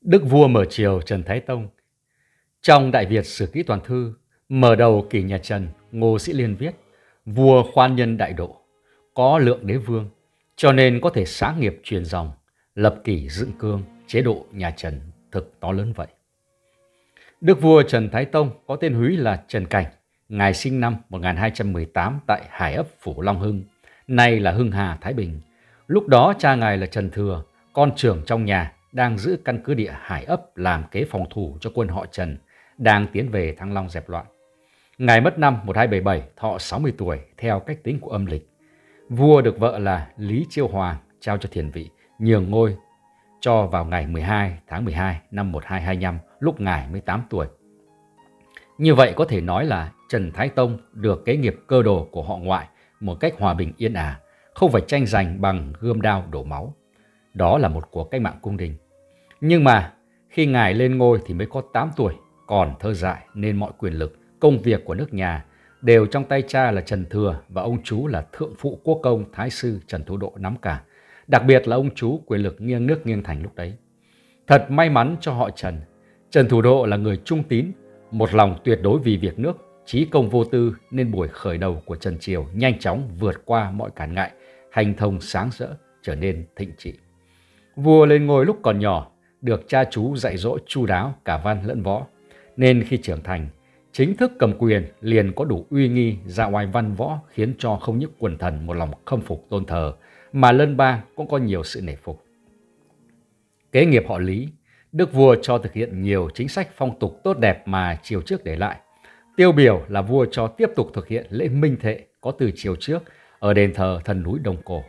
Đức vua mở triều Trần Thái Tông Trong Đại Việt Sử Ký Toàn Thư, mở đầu kỷ nhà Trần, Ngô Sĩ Liên viết Vua khoan nhân đại độ, có lượng đế vương, cho nên có thể sáng nghiệp truyền dòng, lập kỷ dựng cương, chế độ nhà Trần thực to lớn vậy. Đức vua Trần Thái Tông có tên húy là Trần Cảnh, ngài sinh năm 1218 tại Hải ấp Phủ Long Hưng, nay là Hưng Hà, Thái Bình. Lúc đó cha ngài là Trần Thừa, con trưởng trong nhà, đang giữ căn cứ địa Hải ấp làm kế phòng thủ cho quân họ Trần, đang tiến về Thăng Long dẹp loạn. Ngài mất năm 1277, thọ 60 tuổi theo cách tính của âm lịch. Vua được vợ là Lý Chiêu Hoàng trao cho thiền vị, nhường ngôi cho vào ngày 12 tháng 12 năm 1225 lúc ngài 18 tuổi. Như vậy có thể nói là Trần Thái Tông được kế nghiệp cơ đồ của họ ngoại một cách hòa bình yên ả, không phải tranh giành bằng gươm đao đổ máu. Đó là một cuộc cách mạng cung đình. Nhưng mà khi ngài lên ngôi thì mới có 8 tuổi, còn thơ dại nên mọi quyền lực, công việc của nước nhà đều trong tay cha là Trần Thừa và ông chú là Thượng phụ Quốc công Thái sư Trần Thủ Độ nắm cả. Đặc biệt là ông chú quyền lực nghiêng nước nghiêng thành lúc đấy. Thật may mắn cho họ Trần. Trần Thủ Độ là người trung tín, một lòng tuyệt đối vì việc nước, trí công vô tư nên buổi khởi đầu của Trần Triều nhanh chóng vượt qua mọi cản ngại, hành thông sáng rỡ, trở nên thịnh trị. Vua lên ngôi lúc còn nhỏ, được cha chú dạy dỗ chu đáo cả văn lẫn võ, nên khi trưởng thành, chính thức cầm quyền liền có đủ uy nghi ra ngoài văn võ khiến cho không những quần thần một lòng khâm phục tôn thờ, mà lân bang cũng có nhiều sự nể phục. Kế nghiệp họ Lý, Đức vua cho thực hiện nhiều chính sách phong tục tốt đẹp mà triều trước để lại. Tiêu biểu là vua cho tiếp tục thực hiện lễ minh thệ có từ triều trước ở đền thờ thần núi Đồng Cổ.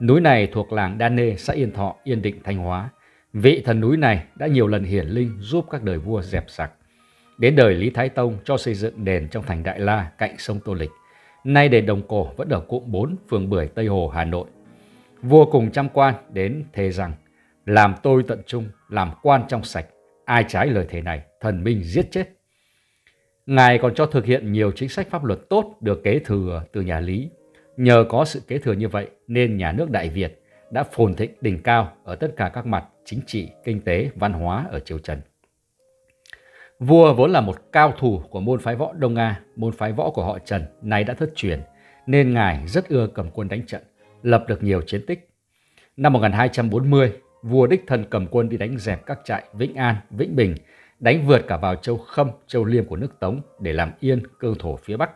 Núi này thuộc làng Đan Nê, xã Yên Thọ, Yên Định, Thanh Hóa. Vị thần núi này đã nhiều lần hiển linh giúp các đời vua dẹp giặc. Đến đời Lý Thái Tông cho xây dựng đền trong thành Đại La cạnh sông Tô Lịch. Nay đền Đồng Cổ vẫn ở cụm 4, phường Bưởi, Tây Hồ, Hà Nội. Vua cùng trăm quan đến thề rằng làm tôi tận trung, làm quan trong sạch. Ai trái lời thề này, thần minh giết chết. Ngài còn cho thực hiện nhiều chính sách pháp luật tốt được kế thừa từ nhà Lý. Nhờ có sự kế thừa như vậy nên nhà nước Đại Việt đã phồn thịnh đỉnh cao ở tất cả các mặt chính trị, kinh tế, văn hóa ở triều Trần. Vua vốn là một cao thủ của môn phái võ Đông Nga, môn phái võ của họ Trần nay đã thất truyền, nên ngài rất ưa cầm quân đánh trận, lập được nhiều chiến tích. Năm 1240, vua đích thân cầm quân đi đánh dẹp các trại Vĩnh An, Vĩnh Bình, đánh vượt cả vào châu Khâm, châu Liêm của nước Tống để làm yên cương thổ phía Bắc.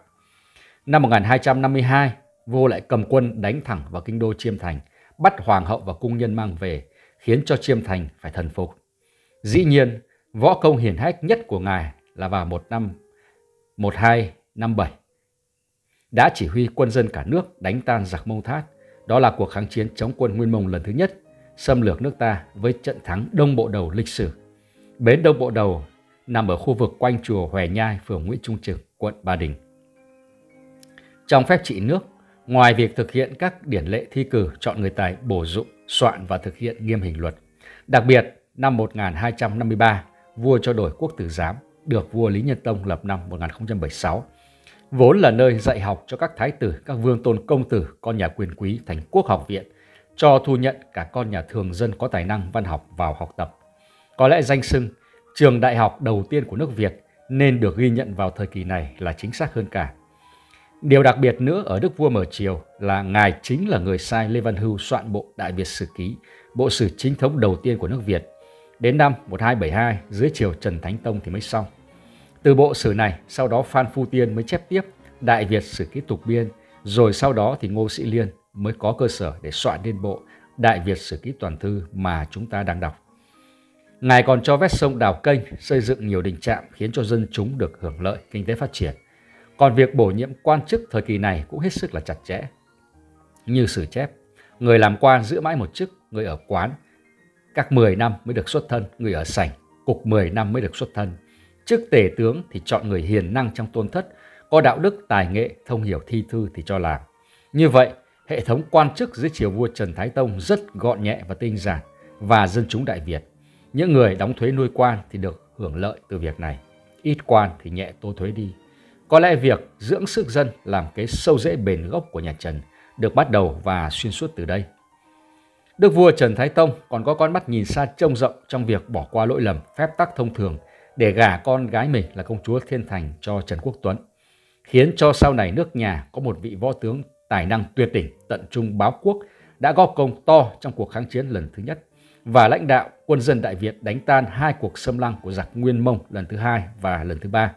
Năm 1252, vua lại cầm quân đánh thẳng vào kinh đô Chiêm Thành, bắt hoàng hậu và cung nhân mang về, khiến cho Chiêm Thành phải thần phục. Dĩ nhiên, võ công hiển hách nhất của ngài là vào một năm 1257. Đã chỉ huy quân dân cả nước đánh tan giặc Mông Thát. Đó là cuộc kháng chiến chống quân Nguyên Mông lần thứ nhất, xâm lược nước ta với trận thắng Đông Bộ Đầu lịch sử. Bến Đông Bộ Đầu nằm ở khu vực quanh chùa Hòe Nhai, phường Nguyễn Trung Trực, quận Ba Đình. Trong phép trị nước, ngoài việc thực hiện các điển lệ thi cử chọn người tài bổ dụng, soạn và thực hiện nghiêm hình luật, đặc biệt năm 1253, vua cho đổi quốc tử giám, được vua Lý Nhân Tông lập năm 1076, vốn là nơi dạy học cho các thái tử, các vương tôn công tử, con nhà quyền quý thành quốc học viện, cho thu nhận cả con nhà thường dân có tài năng văn học vào học tập. Có lẽ danh xưng trường đại học đầu tiên của nước Việt nên được ghi nhận vào thời kỳ này là chính xác hơn cả. Điều đặc biệt nữa ở Đức Vua Mở Triều là Ngài chính là người sai Lê Văn Hưu soạn bộ Đại Việt Sử Ký, bộ sử chính thống đầu tiên của nước Việt. Đến năm 1272, dưới triều Trần Thánh Tông thì mới xong. Từ bộ sử này, sau đó Phan Phu Tiên mới chép tiếp Đại Việt Sử Ký Tục Biên, rồi sau đó thì Ngô Sĩ Liên mới có cơ sở để soạn nên bộ Đại Việt Sử Ký Toàn Thư mà chúng ta đang đọc. Ngài còn cho vét sông đào kênh, xây dựng nhiều đình trạm khiến cho dân chúng được hưởng lợi kinh tế phát triển. Còn việc bổ nhiệm quan chức thời kỳ này cũng hết sức là chặt chẽ. Như sử chép, người làm quan giữ mãi một chức, người ở quán các 10 năm mới được xuất thân, người ở sảnh cục 10 năm mới được xuất thân. Chức tể tướng thì chọn người hiền năng trong tôn thất, có đạo đức, tài nghệ, thông hiểu thi thư thì cho làm. Như vậy, hệ thống quan chức dưới triều vua Trần Thái Tông rất gọn nhẹ và tinh giản và dân chúng Đại Việt. Những người đóng thuế nuôi quan thì được hưởng lợi từ việc này. Ít quan thì nhẹ tô thuế đi. Có lẽ việc dưỡng sức dân làm cái sâu rễ bền gốc của nhà Trần được bắt đầu và xuyên suốt từ đây. Đức vua Trần Thái Tông còn có con mắt nhìn xa trông rộng trong việc bỏ qua lỗi lầm phép tắc thông thường để gả con gái mình là công chúa Thiên Thành cho Trần Quốc Tuấn, khiến cho sau này nước nhà có một vị võ tướng tài năng tuyệt đỉnh tận trung báo quốc đã góp công to trong cuộc kháng chiến lần thứ nhất và lãnh đạo quân dân Đại Việt đánh tan hai cuộc xâm lăng của giặc Nguyên Mông lần thứ hai và lần thứ ba.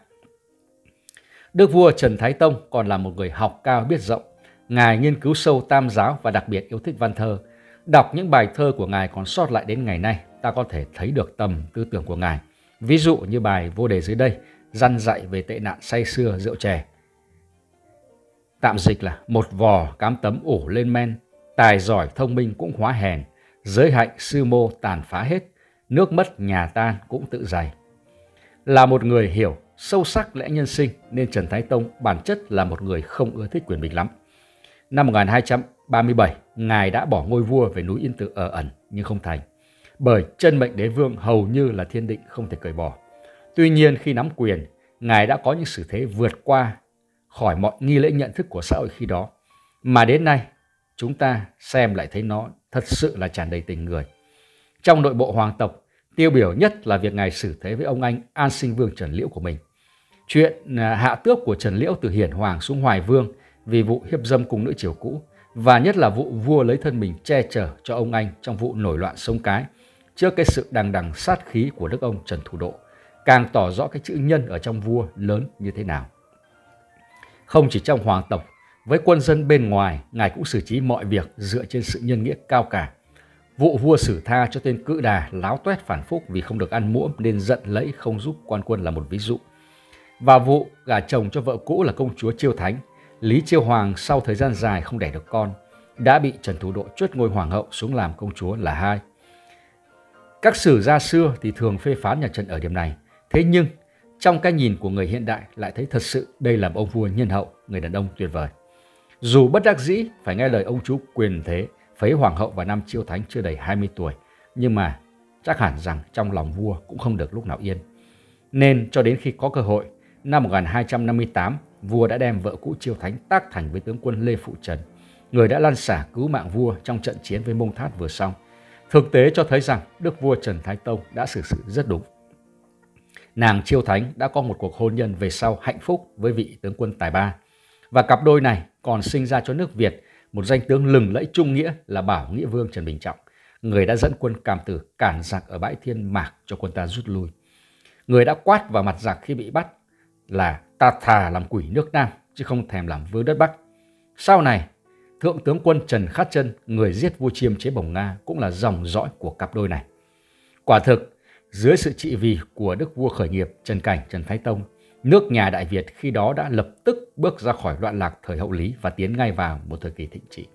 Đức vua Trần Thái Tông còn là một người học cao biết rộng. Ngài nghiên cứu sâu tam giáo và đặc biệt yêu thích văn thơ. Đọc những bài thơ của Ngài còn sót lại đến ngày nay, ta có thể thấy được tầm tư tưởng của Ngài. Ví dụ như bài vô đề dưới đây, răn dạy về tệ nạn say xưa rượu chè. Tạm dịch là một vò cám tấm ủ lên men, tài giỏi thông minh cũng hóa hèn, giới hạnh sư mô tàn phá hết, nước mất nhà tan cũng tự dày. Là một người hiểu sâu sắc lẽ nhân sinh nên Trần Thái Tông bản chất là một người không ưa thích quyền bình lắm. Năm 1237, Ngài đã bỏ ngôi vua về núi Yên Tử ở ẩn nhưng không thành, bởi chân mệnh đế vương hầu như là thiên định không thể cởi bỏ. Tuy nhiên khi nắm quyền, Ngài đã có những sự thế vượt qua khỏi mọi nghi lễ nhận thức của xã hội khi đó, mà đến nay chúng ta xem lại thấy nó thật sự là tràn đầy tình người. Trong nội bộ hoàng tộc, tiêu biểu nhất là việc Ngài xử thế với ông anh An Sinh Vương Trần Liễu của mình. Chuyện à, hạ tước của Trần Liễu từ Hiển Hoàng xuống Hoài Vương vì vụ hiếp dâm cùng nữ triều cũ và nhất là vụ vua lấy thân mình che chở cho ông anh trong vụ nổi loạn sông Cái trước cái sự đằng đằng sát khí của đức ông Trần Thủ Độ càng tỏ rõ cái chữ nhân ở trong vua lớn như thế nào. Không chỉ trong hoàng tộc, với quân dân bên ngoài, ngài cũng xử trí mọi việc dựa trên sự nhân nghĩa cao cả. Vụ vua xử tha cho tên cự đà láo toét phản phúc vì không được ăn muỗng nên giận lẫy không giúp quan quân là một ví dụ. Và vụ gả chồng cho vợ cũ là công chúa Chiêu Thánh, Lý Chiêu Hoàng sau thời gian dài không đẻ được con, đã bị Trần Thủ Độ chuất ngôi hoàng hậu xuống làm công chúa là hai. Các sử gia xưa thì thường phê phán nhà Trần ở điểm này, thế nhưng trong cái nhìn của người hiện đại lại thấy thật sự đây là ông vua nhân hậu, người đàn ông tuyệt vời. Dù bất đắc dĩ phải nghe lời ông chú quyền thế, phế hoàng hậu vào năm chiêu thánh chưa đầy 20 tuổi, nhưng mà chắc hẳn rằng trong lòng vua cũng không được lúc nào yên. Nên cho đến khi có cơ hội, năm 1258, vua đã đem vợ cũ chiêu thánh tác thành với tướng quân Lê Phụ Trần, người đã lan xả cứu mạng vua trong trận chiến với Mông Thát vừa xong. Thực tế cho thấy rằng Đức vua Trần Thái Tông đã xử sự rất đúng. Nàng Chiêu Thánh đã có một cuộc hôn nhân về sau hạnh phúc với vị tướng quân Tài Ba. Và cặp đôi này còn sinh ra cho nước Việt một danh tướng lừng lẫy trung nghĩa là Bảo Nghĩa Vương Trần Bình Trọng, người đã dẫn quân cảm Tử cản giặc ở bãi Thiên Mạc cho quân ta rút lui. Người đã quát vào mặt giặc khi bị bắt là ta thà làm quỷ nước Nam chứ không thèm làm vương đất Bắc. Sau này, Thượng tướng quân Trần Khát Chân, người giết vua chiêm chế bồng Nga cũng là dòng dõi của cặp đôi này. Quả thực, dưới sự trị vì của đức vua khởi nghiệp Trần Cảnh Trần Thái Tông, nước nhà Đại Việt khi đó đã lập tức bước ra khỏi loạn lạc thời hậu Lý và tiến ngay vào một thời kỳ thịnh trị.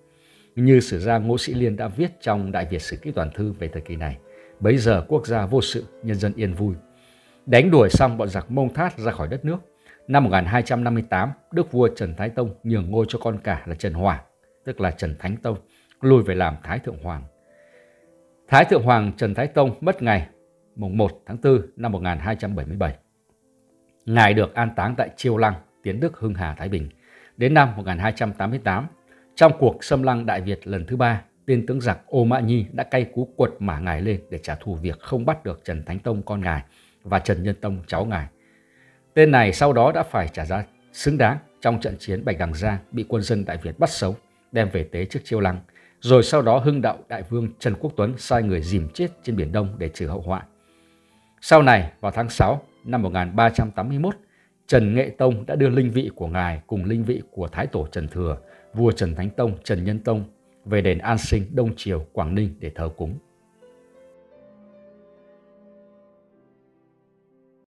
Như sử gia Ngô Sĩ Liên đã viết trong Đại Việt Sử Ký Toàn Thư về thời kỳ này, bấy giờ quốc gia vô sự, nhân dân yên vui. Đánh đuổi xong bọn giặc Mông Thát ra khỏi đất nước, năm 1258, đức vua Trần Thái Tông nhường ngôi cho con cả là Trần Hoàng, tức là Trần Thánh Tông, lui về làm Thái Thượng Hoàng. Thái Thượng Hoàng Trần Thái Tông mất ngày mùng 1 tháng 4 năm 1277. Ngài được an táng tại Chiêu Lăng, Tiến Đức, Hưng Hà, Thái Bình. Đến năm 1288, trong cuộc xâm lăng Đại Việt lần thứ ba, tên tướng giặc Ô Mã Nhi đã cay cú quật mã ngài lên để trả thù việc không bắt được Trần Thánh Tông con ngài và Trần Nhân Tông cháu ngài. Tên này sau đó đã phải trả giá xứng đáng trong trận chiến Bạch Đằng Giang bị quân dân Đại Việt bắt sống, đem về tế trước Chiêu Lăng. Rồi sau đó hưng đạo đại vương Trần Quốc Tuấn sai người dìm chết trên Biển Đông để trừ hậu họa. Sau này, vào tháng 6 năm 1381, Trần Nghệ Tông đã đưa linh vị của ngài cùng linh vị của Thái Tổ Trần Thừa, vua Trần Thánh Tông, Trần Nhân Tông về đền An Sinh, Đông Triều, Quảng Ninh để thờ cúng.